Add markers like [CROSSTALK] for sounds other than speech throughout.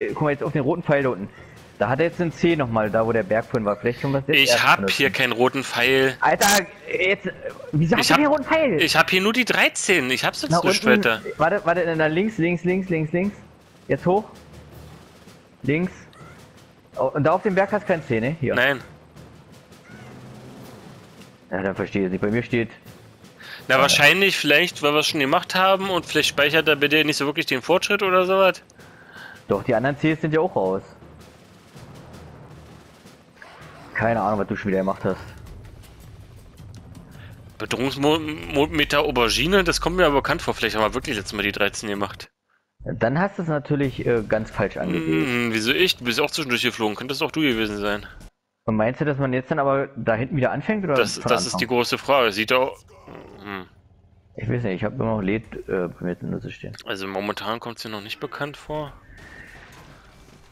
äh, guck mal jetzt auf den roten Pfeil da unten. Da hat er jetzt einen C nochmal, da wo der Berg vorhin war. Vielleicht schon was jetzt Ich hab benutzen. hier keinen roten Pfeil. Alter, jetzt. Wieso hast Ich du hab- den roten Pfeil? Ich hab hier nur die 13. Ich hab's jetzt Na, nicht unten. Warte, warte, na, links, links, links, links, links. Jetzt hoch. Links. Oh, und da auf dem Berg hast du kein C, ne? Hier. Nein. Ja, dann verstehe ich nicht. Bei mir steht. Na, wahrscheinlich, vielleicht, weil wir es schon gemacht haben und vielleicht speichert er bei dir nicht so wirklich den Fortschritt oder sowas. Doch, die anderen Cs sind ja auch raus. Keine Ahnung, was du schon wieder gemacht hast. Bedrohungsmeter Aubergine, das kommt mir aber bekannt vor. Vielleicht haben wir wirklich letztes Mal die 13 gemacht. Dann hast du es natürlich äh, ganz falsch angewählt. Hm, wieso ich? Du bist auch zwischendurch geflogen. Könnte das auch du gewesen sein. Und meinst du, dass man jetzt dann aber da hinten wieder anfängt? Oder Das, das ist die große Frage. Sieht auch. Hm. Ich weiß nicht, ich habe immer noch Led äh, bei mir zu stehen. Also momentan kommt es dir noch nicht bekannt vor.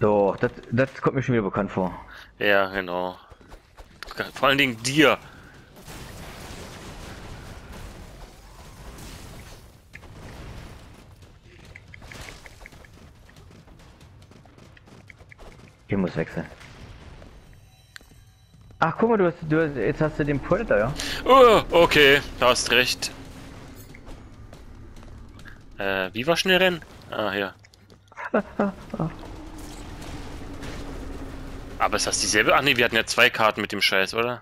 Doch, das, das kommt mir schon wieder bekannt vor. Ja, genau. Vor allen Dingen dir. Hier muss wechseln. Ach, guck mal, du hast, du hast, jetzt hast du den Predator, ja? Oh, okay, du hast recht. Äh, wie war schnell rennen? Ah, hier. [LAUGHS] Aber ist das dieselbe? Ach nee, wir hatten ja zwei Karten mit dem Scheiß, oder?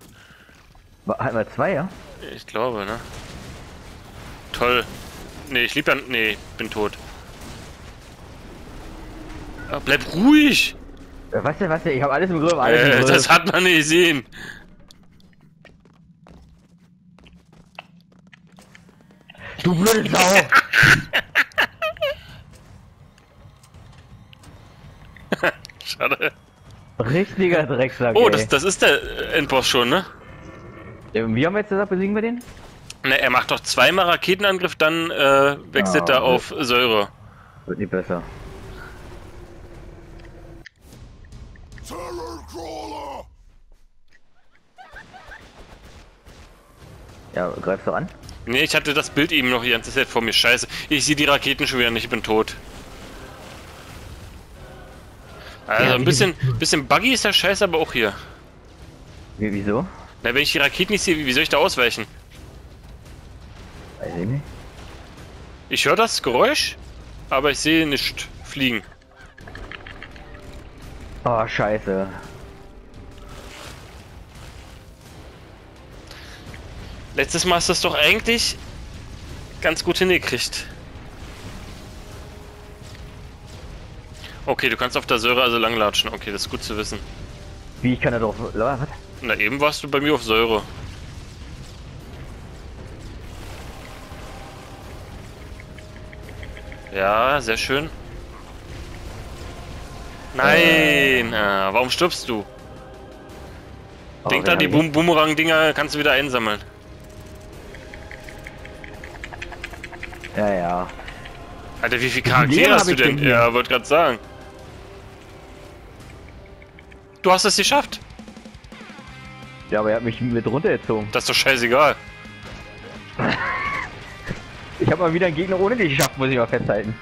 Hatten wir zwei, ja? Ich glaube, ne? Toll. Nee, ich lieb ja. Nee, bin tot. Ah, bleib ruhig! Was denn, was denn? Ich habe alles im Griff, alles im Äh, Griff. das hat man nicht gesehen. Du blöde Sau! [LAUGHS] Schade. Richtiger Drecksack, Oh, das, das ist der Endboss schon, ne? Wie haben wir jetzt gesagt, besiegen wir den? Ne, er macht doch zweimal Raketenangriff, dann äh, wechselt Ah, er auf Säure. Wird nicht besser. Terrorcrawler! Ja, greifst du an? Ne, ich hatte das Bild eben noch die ganze Zeit vor mir. Scheiße. Ich sehe die Raketen schon wieder nicht, ich bin tot. Also Ja, ein bisschen, bisschen buggy ist der Scheiß aber auch hier. Wie, wieso? Na, wenn ich die Raketen nicht sehe, wie wie soll ich da ausweichen? Weiß ich nicht. Ich höre das Geräusch, aber ich sehe nicht fliegen. Oh, scheiße. Letztes Mal hast du das doch eigentlich ganz gut hingekriegt. Okay, du kannst auf der Säure also langlatschen. Okay, das ist gut zu wissen. Wie, ich kann da drauf... Was? Na, eben warst du bei mir auf Säure. Ja, sehr schön. Nein! Ah, warum stirbst du? Oh, Denk dran, die? Boom Boomerang-Dinger kannst du wieder einsammeln. Ja, ja. Alter, wie Leben Charaktere hast du denn? denn? Ja, wollte gerade sagen. Du hast es geschafft. Ja, aber er hat mich mit runtergezogen. Das ist doch scheißegal. Ich habe mal wieder einen Gegner ohne dich geschafft, muss ich mal festhalten.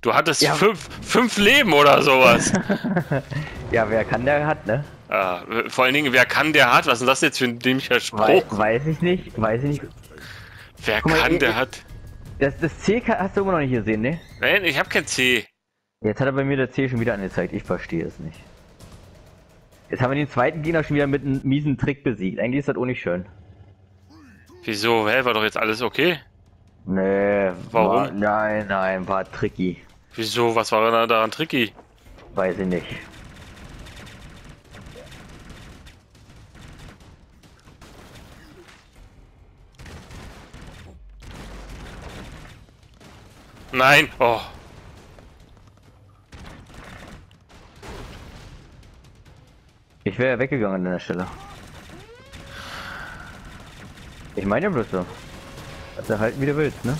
Du hattest Ja. fünf, fünf Leben oder sowas. [LAUGHS] Ja, wer kann, der hat, ne? ah, vor allen Dingen, wer kann, der hat. Was ist denn das jetzt für ein dämlicher Spruch? Wei weiß ich nicht, weiß ich nicht. Wer mal, kann, ich- der ich- hat. Das, das C hast du immer noch nicht gesehen, ne? Nein, ich habe kein C. Jetzt hat er bei mir der C schon wieder angezeigt. Ich verstehe es nicht. Jetzt haben wir den zweiten Gegner schon wieder mit einem miesen Trick besiegt. Eigentlich ist das auch nicht schön. Wieso? Hä, war doch jetzt alles okay? Nee. Warum? War, nein, nein, war tricky. Wieso? Was war da daran tricky? Weiß ich nicht. Nein! Oh. Ich wäre ja weggegangen an der Stelle. Ich meine ja bloß so. Dass du halten, wie du willst, ne?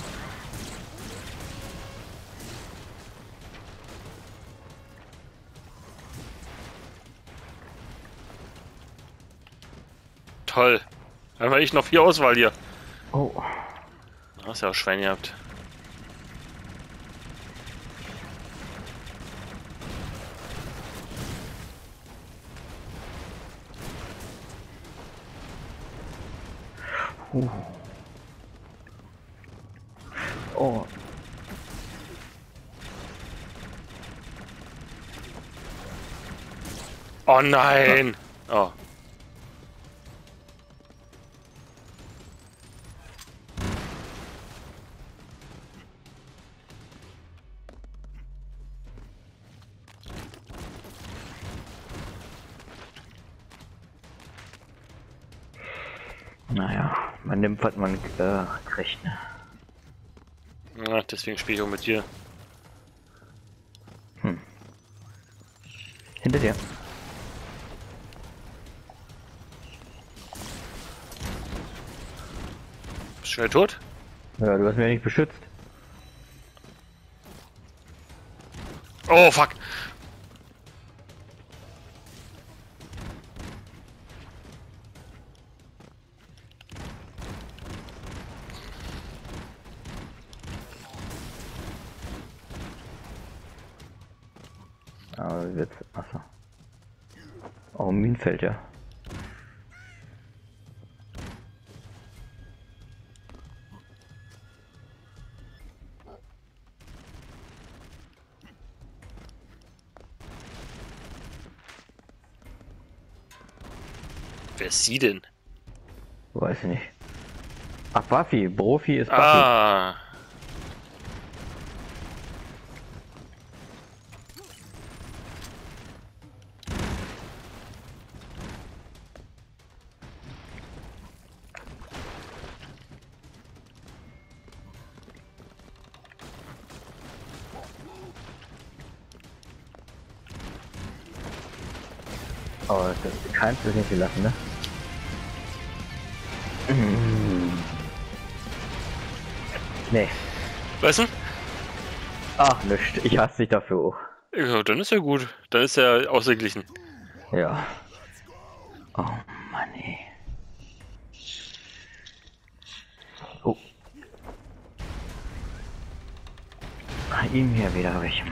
Toll. Dann habe ich noch vier Auswahl hier. Oh. Du hast ja auch Schwein gehabt. Oh. Oh nein! Oh. Naja, man nimmt, was man äh, kriegt. Ne? Ja, deswegen spiele ich auch mit dir. Hinter dir. Bist du schnell tot? Ja, du hast mich ja nicht beschützt. Oh fuck! Oh, Minenfeld, ja. Wer ist sie denn? Weiß ich nicht. Ach, Buffy. Profi ist Buffy. Ah. Oh, das kannst du nicht gelassen, ne? Mm. Nee. Weißt du? Ach, nichts. Ich hasse dich dafür auch. Ja, dann ist ja gut. Dann ist er ausgeglichen. Ja. Oh Mann, ey. Oh. Ah, Ihm hier wieder habe ich.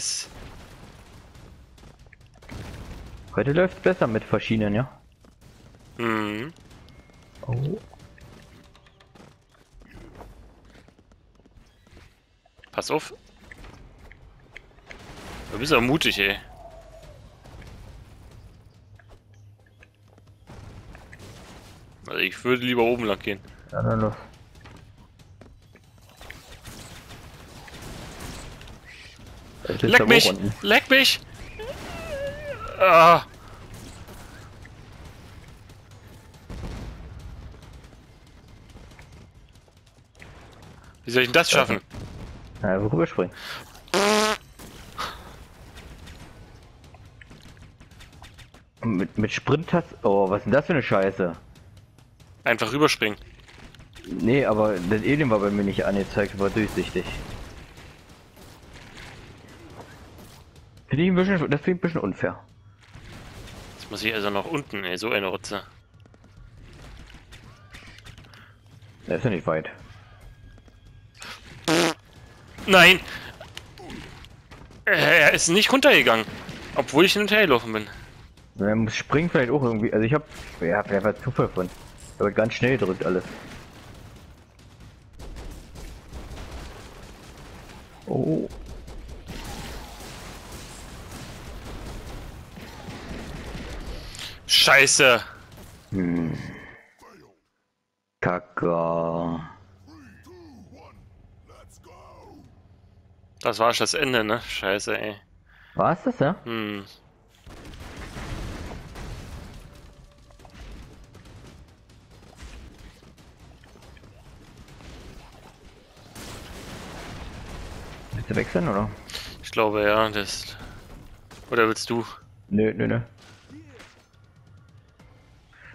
Nice. Heute läuft besser mit verschiedenen, ja? Hm. Oh. Pass auf. Du bist ja mutig, ey. Also ich würde lieber oben lang gehen. Ja, dann los. Jetzt ist Leck mich! Leck mich! Ah. Wie soll ich denn das schaffen? Ja, rüberspringen. Mit, mit Sprint Oh, was ist denn das für eine Scheiße? Einfach rüberspringen. Nee, aber das Alien war bei mir nicht angezeigt, war durchsichtig. Finde ich ein bisschen, das finde ich ein bisschen unfair. Jetzt muss ich also nach unten, ey, so eine Rutze. Das ist ja nicht weit. Nein! Er ist nicht runtergegangen. Obwohl ich hin und her gelaufen bin. Man muss springen vielleicht auch irgendwie. Also ich hab. Ja, wer war Zufall von. Hab ganz schnell gedrückt alles. Oh. Scheiße! Hm. Kacke. Das war schon das Ende, ne? Scheiße, ey. War's das, ja? Hm. Willst du wechseln oder? Ich glaube ja, das. Oder willst du? Nö, nö, nö.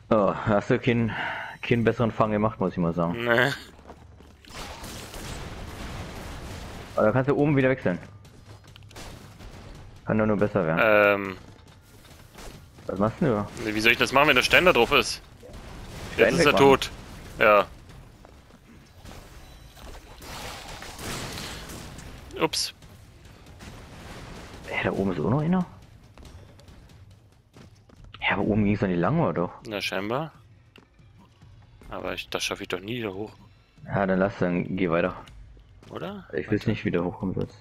Oh, hast du keinen, keinen besseren Fang gemacht, muss ich mal sagen. Ne. Aber da kannst du oben wieder wechseln. Kann doch nur besser werden. Ähm. Was machst du? Wie soll ich das machen, wenn der Stein da drauf ist? Jetzt ist er wegmachen. tot. Ja. Ups. Hä, da oben ist auch noch einer? Aber oben ging es doch nicht lang, oder doch? Na, scheinbar. Aber ich, das schaffe ich doch nie da hoch, Ja, dann lass, dann geh weiter. oder? Ich weiß nicht, wie du hochkommen sollst.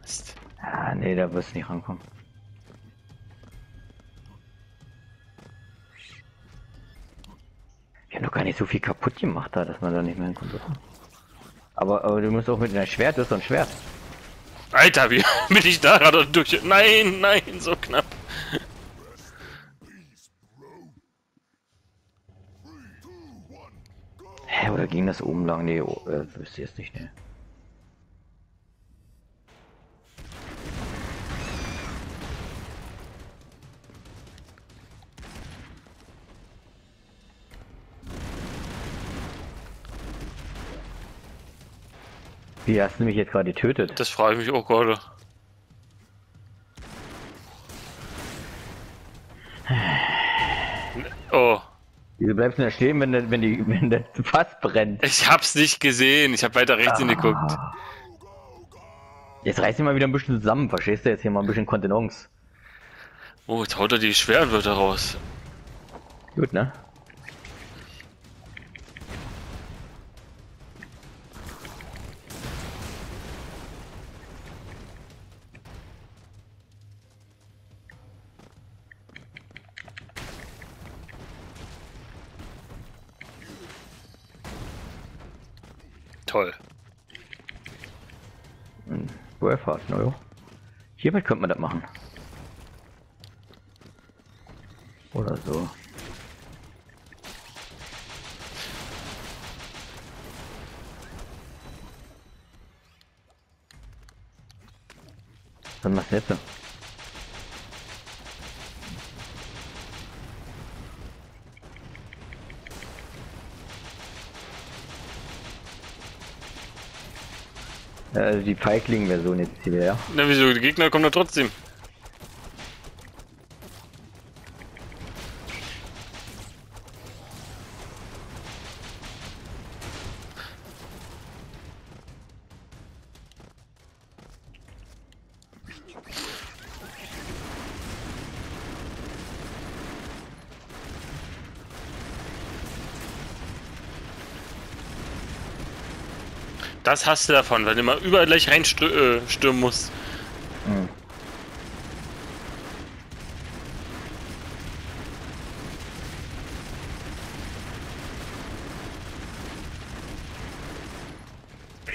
Mist. Ah, nee, da wirst du nicht rankommen. Wir haben doch gar nicht so viel kaputt gemacht da, dass man da nicht mehr hinkommt. Aber, aber du musst auch mit deinem Schwert, das ist doch ein Schwert. Alter, wie [LAUGHS] bin ich da gerade durch? Nein, nein, so knapp. Hä, oder ging das oben lang? Nee, oh, äh, wüsste ich jetzt nicht, ne. Wie hast du mich jetzt gerade getötet? Das frage ich mich auch gerade. Oh, Wieso bleibst du da stehen, wenn, der- wenn, die, wenn das Fass brennt? ich hab's nicht gesehen. Ich hab weiter rechts hingeguckt. Ah. Jetzt reiß dich mal wieder ein bisschen zusammen, verstehst du? Jetzt hier mal ein bisschen Kontenance. Oh, jetzt haut er die schweren Wörter raus. Gut, ne? Toll. Wurfhard, na jo. Hiermit könnte man das machen. Oder so. Was machst Äh, die Feigling-Version jetzt hier, ja? Na, wieso? Die Gegner kommen da trotzdem. Das hast du davon, wenn du immer überall gleich reinstürmen äh, stürmen musst. Hm.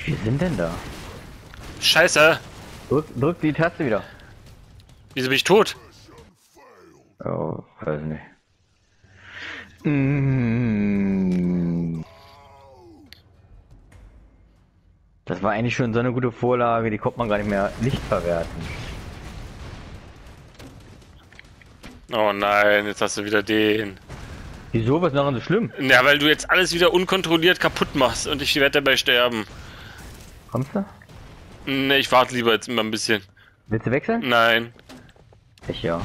Wie sind denn da? Scheiße! Drück, drück die Taste wieder. Wieso bin ich tot? Oh, weiß nicht. Mm. Das war eigentlich schon so eine gute Vorlage, die konnte man gar nicht mehr nicht verwerten. Oh nein, jetzt hast du wieder den. Wieso? Was ist daran so schlimm? Ja, weil du jetzt alles wieder unkontrolliert kaputt machst und ich werde dabei sterben. Kommst du? Ne, ich warte lieber jetzt immer ein bisschen. Willst du wechseln? Nein. Ich ja.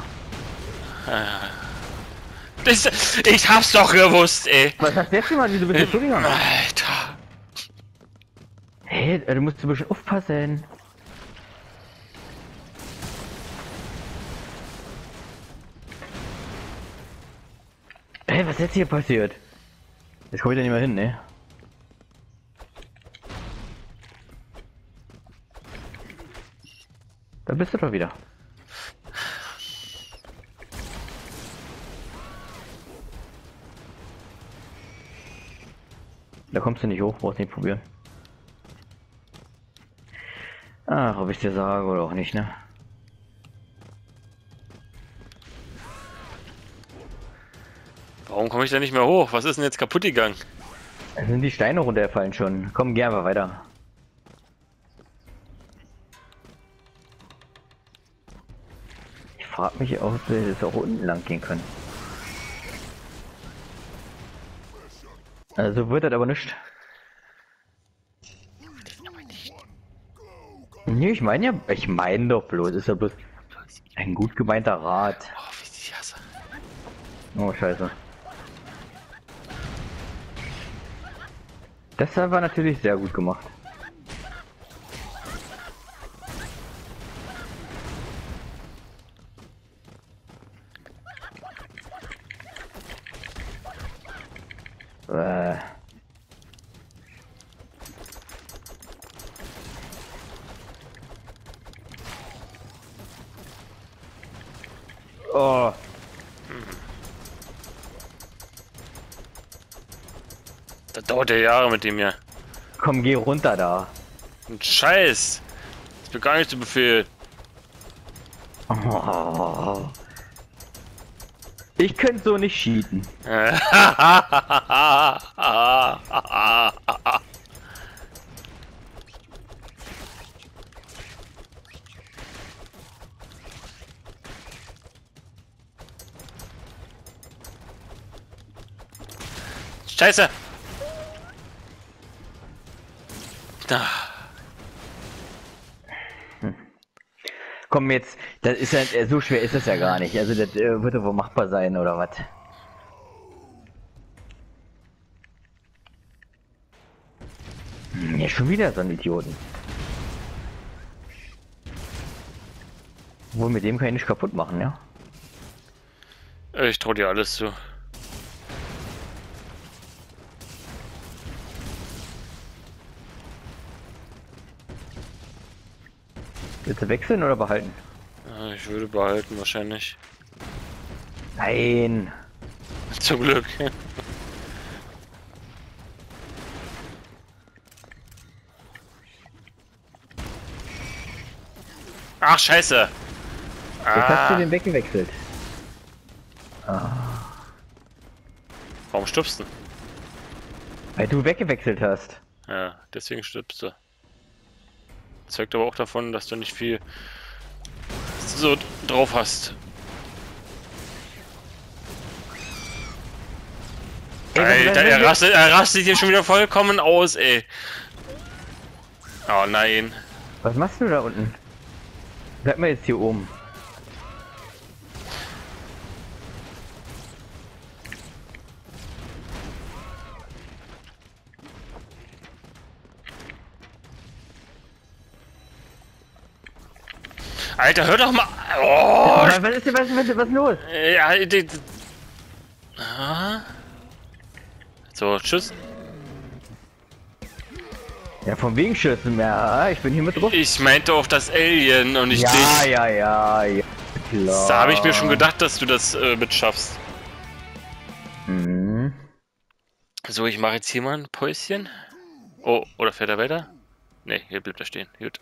Das, ich hab's doch gewusst, ey. Was hast du jetzt gemacht? Wieso bist du zugegangen? Alter. Hey, du musst ein bisschen aufpassen. Hey, was ist jetzt hier passiert? Jetzt komme ich da nicht mehr hin, ne? Da bist du doch wieder. Da kommst du nicht hoch, brauchst nicht probieren. Ach, ob ich dir sage oder auch nicht, ne? Warum komme ich da nicht mehr hoch? Was ist denn jetzt kaputt gegangen? Es sind die Steine runtergefallen schon. Komm, geh einfach weiter. Ich frag mich, ob wir das auch unten lang gehen können. Also wird das aber nicht. Nee, ich meine ja, ich meine doch bloß, ist ja bloß ein gut gemeinter Rat. Oh, wie sie das Oh, scheiße. Das war natürlich sehr gut gemacht. Äh. Oh. Das dauert ja Jahre mit dem hier. Komm, geh runter da. Ein Scheiß. Das ist mir gar nicht zu Befehl. Oh. Ich könnte so nicht cheaten. [LAUGHS] Scheiße! Da. Komm jetzt, das ist ja, äh, so schwer ist es ja gar nicht. Also das äh, würde wohl machbar sein oder was? Hm, Ja, schon wieder so ein Idioten. Wohl mit dem kann ich nicht kaputt machen, ja? Ich trau dir alles zu. Willst du wechseln oder behalten? Ja, Ich würde behalten wahrscheinlich. Nein. [LAUGHS] Zum Glück. Ach, scheiße. Jetzt hast du Ah, den weggewechselt. warum stirbst du? Weil du weggewechselt hast. Ja, deswegen stirbst du. Zeugt aber auch davon, dass du nicht viel so drauf hast. Ey, Alter, er rastet, er rastet hier schon wieder vollkommen aus, ey. Oh nein. Was machst du da unten? Bleib mal jetzt hier oben. Alter, hör doch mal. Oh, was, was ist denn, was, was, los? ja, die, ah. So, tschüss. Ja, von wegen Schüssen mehr. Ich bin hier mit drauf. Ich meinte auf das Alien und nicht Ja, dich. ja, ja, ja. Klar. Da habe ich mir schon gedacht, dass du das äh, mitschaffst. Mhm. So, ich mache jetzt hier mal ein Päuschen. Oh, oder fährt er weiter? Ne, hier bleibt er stehen. Gut.